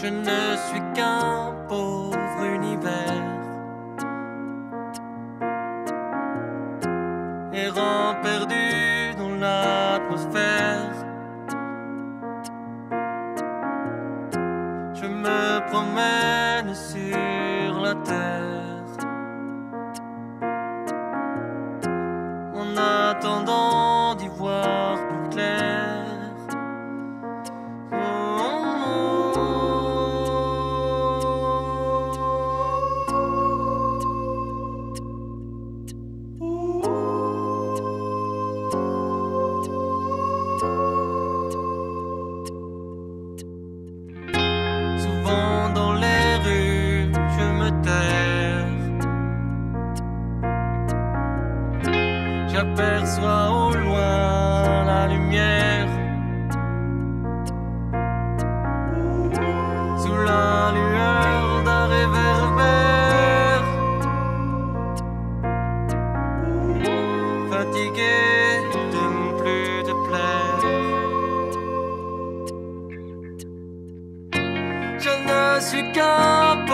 Je ne suis qu'un pauvre univers. Errant perdu dans l'atmosphère. Je me promène sur la terre. En attendant J'aperçois au loin la lumière. Sous la lueur d'un réverbère. Fatigué de ne plus te plaire. Je ne suis qu'un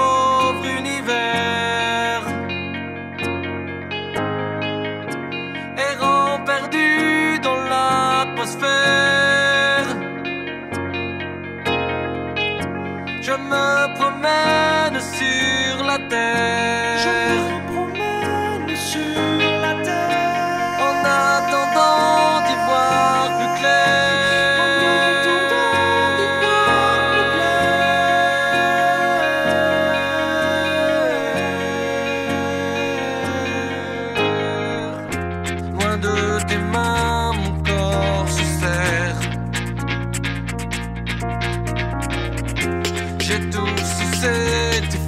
la terre. Je me promène sur la terre. En attendant d'y voir plus clair. Loin de tes mains, mon corps se serre. J'ai tout